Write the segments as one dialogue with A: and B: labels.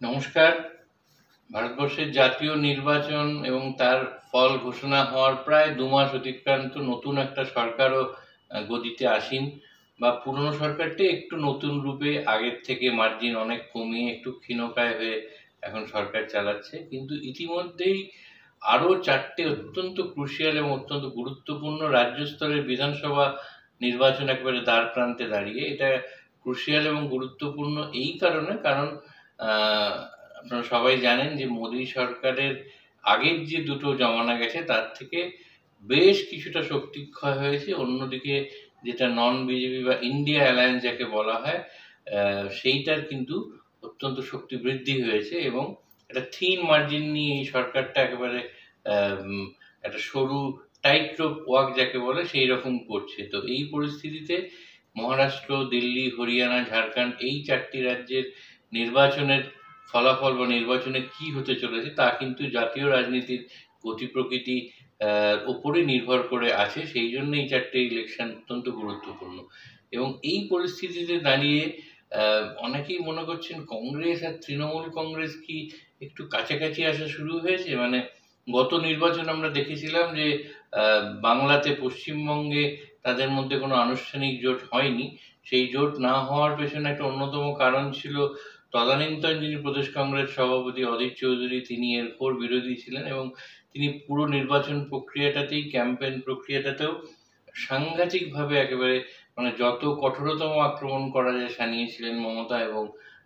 A: নমস্কার। ভারতবর্ষের জাতীয় নির্বাচন এবং তার ফল ঘোষণা হওয়ার প্রায় দু মাস অতিক্রান্ত নতুন একটা সরকারও গদিতে আসীন বা পুরনো সরকারটি একটু নতুন রূপে আগের থেকে মার্জিন অনেক কমিয়ে একটু ক্ষীণকায় হয়ে এখন সরকার চালাচ্ছে। কিন্তু ইতিমধ্যেই আরও চারটে অত্যন্ত ক্রুশিয়াল এবং অত্যন্ত গুরুত্বপূর্ণ রাজ্য স্তরের বিধানসভা নির্বাচন একেবারে দ্বার প্রান্তে দাঁড়িয়ে। এটা ক্রুশিয়াল এবং গুরুত্বপূর্ণ এই কারণে কারণ আপনারা সবাই জানেন যে মোদী সরকারের আগের যে দুটো জমানা গেছে, তার থেকে বেশ কিছুটা শক্তি ক্ষয় হয়েছে। অন্যদিকে যেটা নন বিজেপি বা ইন্ডিয়া অ্যালায়েন্স যাকে বলা হয় সেইটার কিন্তু অত্যন্ত শক্তি বৃদ্ধি হয়েছে এবং একটা থিন মার্জিন নিয়ে এই সরকারটা একেবারে একটা সরু টাইট রোপ ওয়াক যাকে বলে সেই রকম করছে। তো এই পরিস্থিতিতে মহারাষ্ট্র, দিল্লি, হরিয়ানা, ঝাড়খণ্ড এই চারটি রাজ্যের নির্বাচনের ফলাফল বা নির্বাচনে কি হতে চলেছে তা কিন্তু জাতীয় রাজনীতির গতি প্রকৃতি ওপরে নির্ভর করে আছে। সেই জন্য এই চারটে ইলেকশন অত্যন্ত গুরুত্বপূর্ণ। এবং এই পরিস্থিতিতে দাঁড়িয়ে অনেকেই মনে করছেন কংগ্রেস আর তৃণমূল কংগ্রেস কি একটু কাছাকাছি আসা শুরু হয়েছে? মানে গত নির্বাচন আমরা দেখেছিলাম যে বাংলাতে পশ্চিমবঙ্গে তাদের মধ্যে কোনো আনুষ্ঠানিক জোট হয়নি। সেই জোট না হওয়ার পেছনে একটা অন্যতম কারণ ছিল তদানীন্তন যিনি প্রদেশ কংগ্রেস সভাপতি অধীর চৌধুরী, তিনি এর ঘোর বিরোধী ছিলেন এবং তিনি পুরো নির্বাচন প্রক্রিয়াটাতেই, ক্যাম্পেইন প্রক্রিয়াটাতেও সাংঘাতিকভাবে একেবারে মানে যত কঠোরতম আক্রমণ করা যায় সানিয়েছিলেন মমতা এবং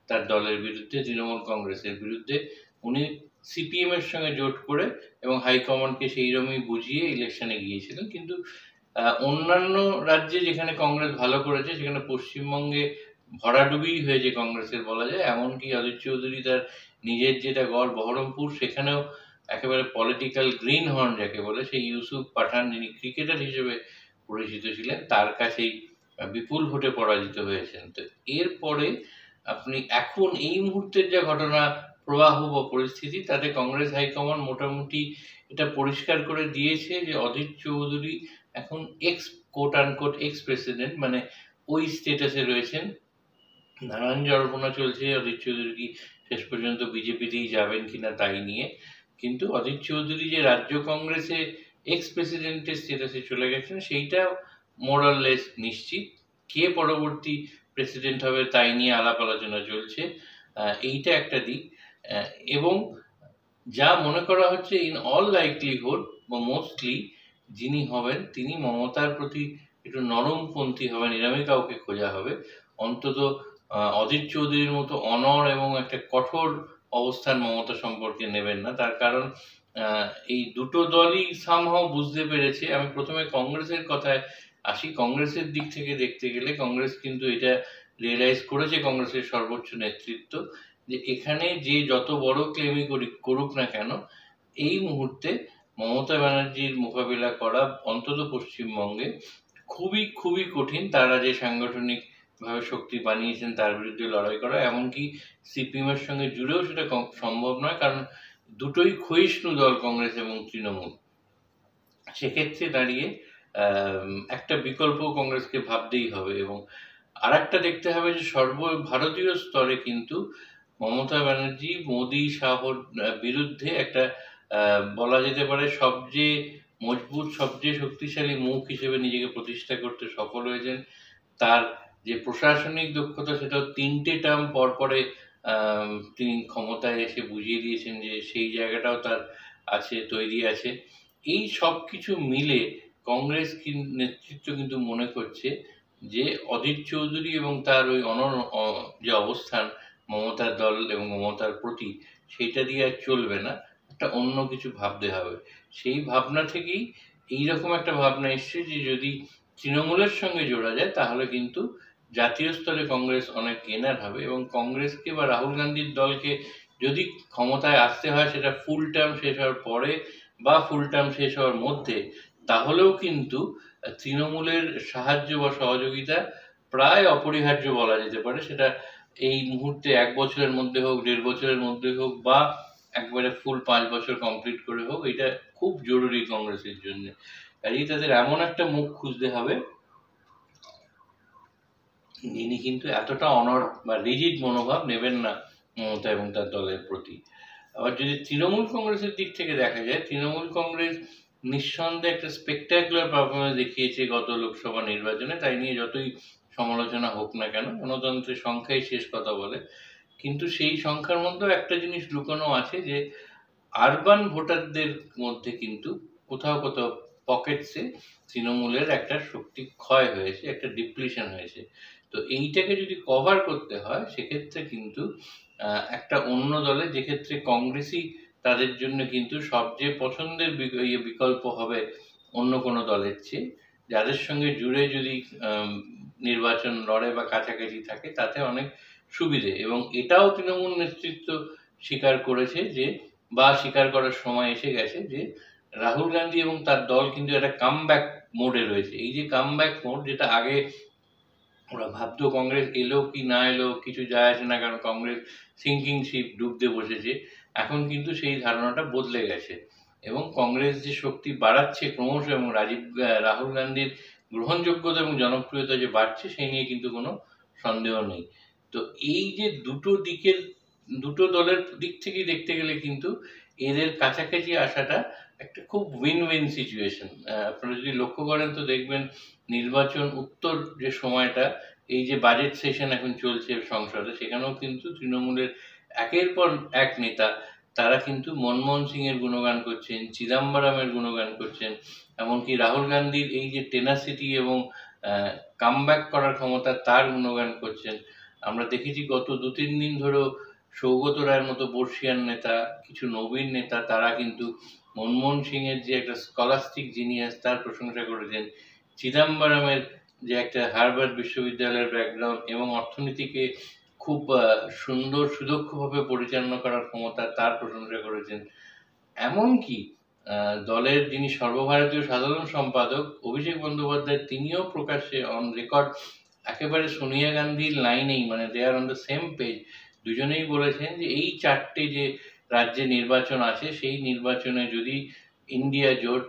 A: তার দলের বিরুদ্ধে, তৃণমূল কংগ্রেসের বিরুদ্ধে। উনি সিপিএম এর সঙ্গে জোট করে এবং হাইকমান্ডকে সেই রকমই বুঝিয়ে ইলেকশনে গিয়েছিলেন। কিন্তু অন্যান্য রাজ্যে যেখানে কংগ্রেস ভালো করেছে, সেখানে পশ্চিমবঙ্গে ভরাডুবি হয়েছে কংগ্রেসের বলা যায়, এমনকি অধীর চৌধুরী তার নিজের যেটা গড় বহরমপুর, সেখানেও একেবারে পলিটিক্যাল গ্রিন হর্ন যাকে বলে, সেই ইউসুফ পাঠান যিনি ক্রিকেটার হিসেবে পরিচিত ছিলেন, তার কাছেই বিপুল ভোটে পরাজিত হয়েছেন। তো এরপরে আপনি এখন এই মুহূর্তের যা ঘটনা, প্রবাহ বা পরিস্থিতি, তাতে কংগ্রেস হাইকমান্ড মোটামুটি এটা পরিষ্কার করে দিয়েছে যে অধীর চৌধুরী এখন ex quote unquote ex president মানে ওই স্টেটাসে রয়েছেন। নানান জল্পনা চলছে অধীর চৌধুরী কি শেষ পর্যন্ত বিজেপিতেই যাবেন কিনা তাই নিয়ে। কিন্তু অধীর চৌধুরী যে রাজ্য কংগ্রেসে এক্স প্রেসিডেন্টের স্টেটাসে চলে গেছেন সেইটা মোরাললেস নিশ্চিত। কে পরবর্তী প্রেসিডেন্ট হবে তাই নিয়ে আলাপ আলোচনা চলছে এইটা একটা দিক। এবং যা মনে করা হচ্ছে ইন অল লাইকলিহুড বা মোস্টলি যিনি হবেন, তিনি মমতার প্রতি একটু নরমপন্থী হবেন, এরমই কাউকে খোঁজা হবে। অন্তত অধীর চৌধুরীর মতো অনর এবং একটা কঠোর অবস্থান মমতা সম্পর্কে নেবেন না। তার কারণ এই দুটো দলই সামহাও বুঝতে পেরেছে। আমি প্রথমে কংগ্রেসের কথায় আসি। কংগ্রেসের দিক থেকে দেখতে গেলে কংগ্রেস কিন্তু এটা রিয়েলাইজ করেছে, কংগ্রেসের সর্বোচ্চ নেতৃত্ব, যে এখানে যে যত বড় ক্লেমই করি করুক না কেন, এই মুহূর্তে মমতা ব্যানার্জির মোকাবিলা করা অন্তত পশ্চিমবঙ্গে খুবই খুবই কঠিন। তারা যে সাংগঠনিক ভাবে শক্তি বানিয়েছেন তার বিরুদ্ধে লড়াই করা, এমনকি সিপিএম এর সঙ্গে জুড়েও সেটা সম্ভব নয়, কারণ দুটোই ক্ষয়িষ্ণু দল কংগ্রেস এবং তৃণমূল। সেক্ষেত্রে দাঁড়িয়ে একটা বিকল্প কংগ্রেসকে ভাবতেই হবে এবং আর একটা দেখতে হবে যে সর্বভারতীয় স্তরে কিন্তু মমতা ব্যানার্জি, মোদী শাহর বিরুদ্ধে একটা বলা যেতে পারে সবচেয়ে মজবুত, সবচেয়ে শক্তিশালী মুখ হিসেবে নিজেকে প্রতিষ্ঠা করতে সফল হয়েছেন। তার যে প্রশাসনিক দক্ষতা সেটাও তিনটে টার্ম পর পরে তিনি ক্ষমতায় এসে বুঝিয়ে দিয়েছেন যে সেই জায়গাটাও তার আছে, তৈরি আছে। এই সব কিছু মিলে কংগ্রেস নেতৃত্ব কিন্তু মনে করছে যে অধীর চৌধুরী এবং তার ওই অনর যে অবস্থান মমতার দল এবং মমতার প্রতি, সেটা দিয়ে আর চলবে না। একটা অন্য কিছু ভাবতে হবে। সেই ভাবনা থেকেই এইরকম একটা ভাবনা এসছে যে যদি তৃণমূলের সঙ্গে জোড়া যায়, তাহলে কিন্তু জাতীয় স্তরে কংগ্রেস অনেক গেনার হবে এবং কংগ্রেসকে বা রাহুল গান্ধীর দলকে যদি ক্ষমতায় আসতে হয় সেটা ফুল টার্ম শেষ হওয়ার পরে বা ফুল টার্ম শেষ হওয়ার মধ্যে, তাহলেও কিন্তু তৃণমূলের সাহায্য বা সহযোগিতা প্রায় অপরিহার্য বলা যেতে পারে। সেটা এই মুহূর্তে এক বছরের মধ্যে হোক, দেড় বছরের মধ্যে হোক বা একবারে ফুল পাঁচ বছর কমপ্লিট করে হোক, এটা খুব জরুরি কংগ্রেসের জন্য। কাজেই তাদের এমন একটা মুখ খুঁজতে হবে যিনি কিন্তু এতটা অনর বা রিজিড মনোভাব নেবেন না মমতা এবং তার দলের প্রতি। আবার যদি তৃণমূল কংগ্রেসের দিক থেকে দেখা যায়, তৃণমূল কংগ্রেস নিঃসন্দেহে একটা স্পেকটাকুলার পারফরমেন্স দেখিয়েছে গত লোকসভা নির্বাচনে। তাই নিয়ে যতই সমালোচনা হোক না কেন, গণতন্ত্রের সংখ্যাই শেষ কথা বলে। কিন্তু সেই সংখ্যার মধ্যেও একটা জিনিস লুকানো আছে যে আরবান ভোটারদের মধ্যে কিন্তু কোথাও কোথাও পকেটসে তৃণমূলের একটা শক্তি ক্ষয় হয়েছে, একটা ডিপ্লিশন হয়েছে। তো এইটাকে যদি কভার করতে হয়, সেক্ষেত্রে কিন্তু একটা অন্য দলে যেক্ষেত্রে কংগ্রেসই তাদের জন্য কিন্তু সবচেয়ে পছন্দের ইয়ে বিকল্প হবে অন্য কোনো দলের চেয়ে। যাদের সঙ্গে জুড়ে যদি নির্বাচন লড়ে বা কাছাকাছি থাকে, তাতে অনেক সুবিধে। এবং এটাও তৃণমূল নেতৃত্ব স্বীকার করেছে যে, বা স্বীকার করার সময় এসে গেছে যে, রাহুল গান্ধী এবং তার দল কিন্তু একটা কামব্যাক মোডে রয়েছে। এই যে কামব্যাক মোড যেটা আগে ওরা ভাবতো কংগ্রেস এলো কি না এলো, কিছু যায় আসে না কারণ কংগ্রেস সিঙ্কিং শিপ ডুবতে বসেছে। এখন কিন্তু সেই ধারণাটা বদলে গেছে। এবং কংগ্রেস যে শক্তি বাড়াচ্ছে ক্রমশ এবং রাজীব রাহুল গান্ধীর গ্রহণযোগ্যতা এবং জনপ্রিয়তা যে বাড়ছে, সেই নিয়ে কিন্তু কোনো সন্দেহ নেই। তো এই যে দুটো দিকের, দুটো দলের দিক থেকেই দেখতে গেলে কিন্তু এদের কাছাকাছি আসাটা একটা খুব উইন উইন সিচুয়েশন আপনারা যদি লক্ষ্য করেন তো দেখবেন নির্বাচন উত্তর যে সময়টা, এই যে বাজেট সেশন এখন চলছে সংসদে, সেখানেও কিন্তু তৃণমূলের একের পর এক নেতা, তারা কিন্তু মনমোহন সিং এর গুণগান করছেন, চিদাম্বরমের গুণগান করছেন, এমনকি রাহুল গান্ধীর এই যে টেনাসিটি এবং কামব্যাক করার ক্ষমতা, তার গুণগান করছেন। আমরা দেখেছি গত দু তিন দিন ধরেও সৌগত রায়ের মতো বর্ষিয়ান নেতা, কিছু নবীন নেতা, তারা কিন্তু মনমোহন সিং এর যে একটা স্কলাস্টিক জিনিয়াস তার প্রশংসা করেছেন। চিদাম্বরমের যে একটা হার্ভার্ড বিশ্ববিদ্যালয়ের ব্যাকগ্রাউন্ড এবং অর্থনীতিকে খুব সুন্দর, সুদক্ষভাবে পরিচালনা করার ক্ষমতা তার প্রশংসা করেছেন। এমনকি দলের যিনি সর্বভারতীয় সাধারণ সম্পাদক, অভিষেক বন্দ্যোপাধ্যায়, তিনিও প্রকাশ্যে অন রেকর্ড একেবারে সোনিয়া গান্ধীর লাইনেই মানে they are on the same page দুজনেই বলেছেন যে এই চারটে যে রাজ্যে নির্বাচন আছে, সেই নির্বাচনে যদি ইন্ডিয়া জোট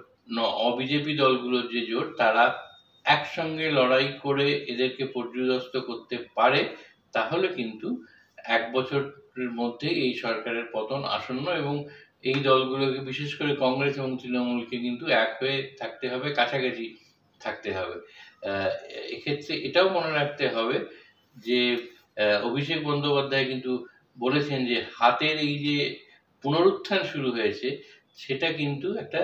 A: অবিজেপি দলগুলোর যে জোট, তারা একসঙ্গে লড়াই করে এদেরকে পর্যদস্ত করতে পারে, তাহলে কিন্তু এক বছরের মধ্যে এই সরকারের পতন আসন্ন এবং এই দলগুলোকে, বিশেষ করে কংগ্রেস এবং তৃণমূলকে কিন্তু এক হয়ে থাকতে হবে, কাছাকাছি থাকতে হবে। এক্ষেত্রে এটাও মনে রাখতে হবে যে অভিষেক বন্দ্যোপাধ্যায় কিন্তু বলেছেন যে হাতের এই যে পুনরুত্থান শুরু হয়েছে, সেটা কিন্তু একটা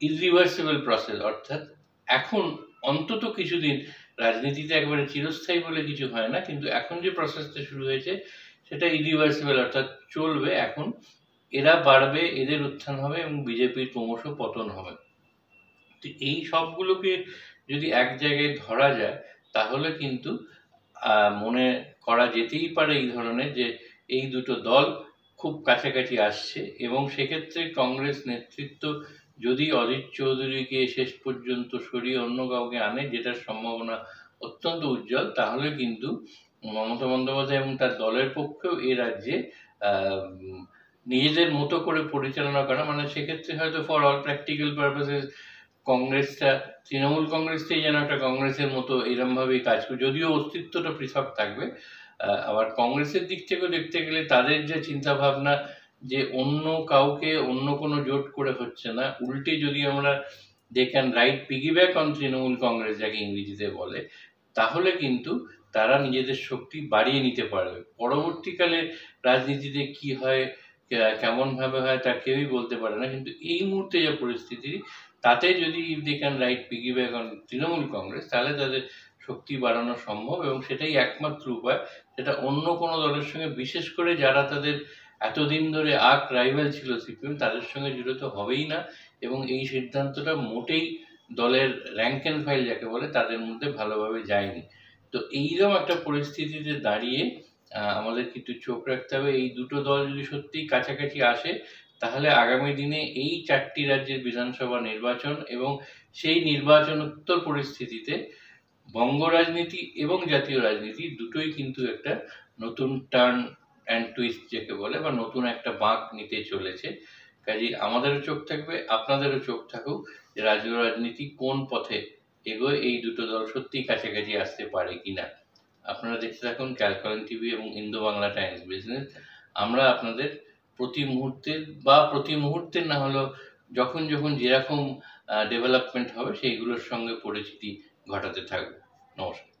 A: ইরিভার্সিবল প্রসেস অর্থাৎ এখন অন্তত কিছুদিন, রাজনীতিতে একবারে চিরস্থায়ী বলে কিছু হয় না, কিন্তু এখন যে প্রসেসটা শুরু হয়েছে, সেটা ইরিভার্সিবল অর্থাৎ চলবে এখন, এরা বাড়বে, এদের উত্থান হবে এবং বিজেপির ক্রমশ পতন হবে। তো এই সবগুলোকে যদি এক জায়গায় ধরা যায়, তাহলে কিন্তু মনে করা যেতেই পারে এই ধরনের যে এই দুটো দল খুব কাছাকাছি আসছে। এবং সেক্ষেত্রে কংগ্রেস নেতৃত্ব যদি অজিত চৌধুরীকে শেষ পর্যন্ত সরিয়ে অন্য কাউকে আনে, যেটার সম্ভাবনা অত্যন্ত উজ্জ্বল, তাহলে কিন্তু মমতা বন্দ্যোপাধ্যায় এবং তার দলের পক্ষেও এ রাজ্যে নিজেদের মতো করে পরিচালনা করা মানে সেক্ষেত্রে হয়তো ফর অল প্র্যাকটিক্যাল পারপাসেস কংগ্রেসটা তৃণমূল কংগ্রেসটাই যেন একটা কংগ্রেসের মতো এরমভাবেই কাজ করে। যদিও অস্তিত্বটা পৃথক থাকবে আবার কংগ্রেসের দিক থেকেও দেখতে গেলে তাদের যে চিন্তা ভাবনা যে অন্য কাউকে অন্য কোনো জোট করে হচ্ছে না, উল্টে যদি আমরা they can ride piggyback on Trinamool Congress, যাকে ইংরেজিতে বলে, তাহলে কিন্তু তারা নিজেদের শক্তি বাড়িয়ে নিতে পারবে। পরবর্তীকালে রাজনীতিতে কি হয় কেমনভাবে হয় তা কেউই বলতে পারে না, কিন্তু এই মুহূর্তে যে পরিস্থিতি তাতে যদি if they can ride piggyback on Trinamool Congress, তাহলে তাদের শক্তি বাড়ানো সম্ভব এবং সেটাই একমাত্র উপায়। সেটা অন্য কোনো দলের সঙ্গে, বিশেষ করে যারা তাদের এতদিন ধরে আক রাইভাল ছিল সিপিএম, তাদের সঙ্গে জড়িত হবেই না এবং এই সিদ্ধান্তটা মোটেই দলের র্যাঙ্ক অ্যান্ড ফাইল যাকে বলে, তাদের মধ্যে ভালোভাবে যায়নি। তো এইরকম একটা পরিস্থিতিতে দাঁড়িয়ে আমাদের কিন্তু চোখ রাখতে হবে। এই দুটো দল যদি সত্যিই কাছাকাছি আসে তাহলে আগামী দিনে এই চারটি রাজ্যের বিধানসভা নির্বাচন এবং সেই নির্বাচনোত্তর পরিস্থিতিতে বঙ্গ রাজনীতি এবং জাতীয় রাজনীতি দুটোই কিন্তু একটা নতুন টার্ন অ্যান্ড টুইস্ট যাকে বলে, বা নতুন একটা বাঁক নিতে চলেছে। কাজে আমাদেরও চোখ থাকবে, আপনাদেরও চোখ থাকুক যে রাজ্য রাজনীতি কোন পথে এগোয়, এই দুটো দল সত্যিই কাছাকাছি আসতে পারে কিনা। আপনারা দেখতে থাকুন ক্যালকুলেন টিভি এবং ইন্দো বাংলা টাইমস বিজনেস আমরা আপনাদের প্রতি মুহূর্তে বা প্রতি মুহূর্তে না হলেও যখন যখন যেরকম ডেভেলপমেন্ট হবে সেইগুলোর সঙ্গে পরিচিতি ঘটাতে থাকব। নমস্কার।